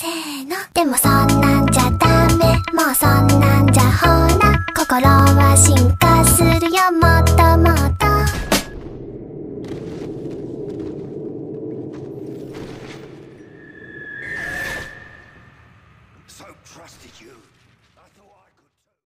せーの。でもそんなんじゃダメ。もうそんなんじゃほら心は進化するよ。もっともっと。So trusted you.